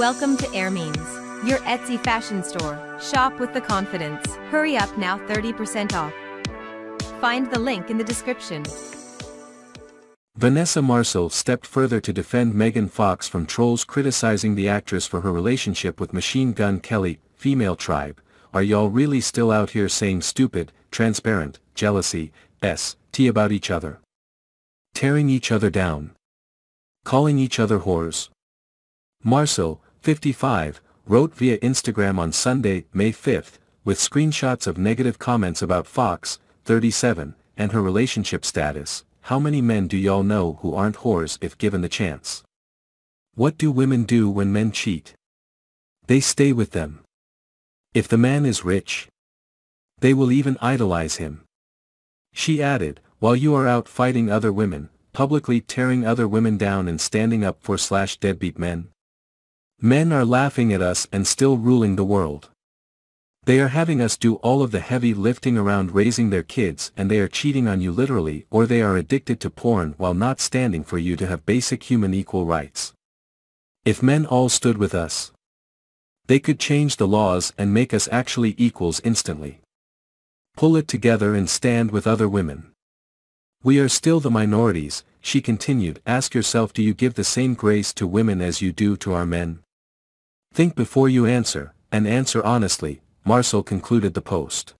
Welcome to Airmeans, your Etsy fashion store. Shop with the confidence. Hurry up now 30% off. Find the link in the description. Vanessa Marcil stepped further to defend Megan Fox from trolls criticizing the actress for her relationship with Machine Gun Kelly, female tribe. Are y'all really still out here saying stupid, transparent, jealousy, s, t about each other? Tearing each other down. Calling each other whores. Marcil, 55, wrote via Instagram on Sunday, May 5, with screenshots of negative comments about Fox, 37, and her relationship status. How many men do y'all know who aren't whores if given the chance? What do women do when men cheat? They stay with them. If the man is rich, they will even idolize him. She added, while you are out fighting other women, publicly tearing other women down and standing up for slash deadbeat men. Men are laughing at us and still ruling the world. They are having us do all of the heavy lifting around raising their kids and they are cheating on you literally or they are addicted to porn while not standing for you to have basic human equal rights. If men all stood with us, they could change the laws and make us actually equals instantly. Pull it together and stand with other women. We are still the minorities, she continued. Ask yourself do you give the same grace to women as you do to our men? Think before you answer, and answer honestly, Marcil concluded the post.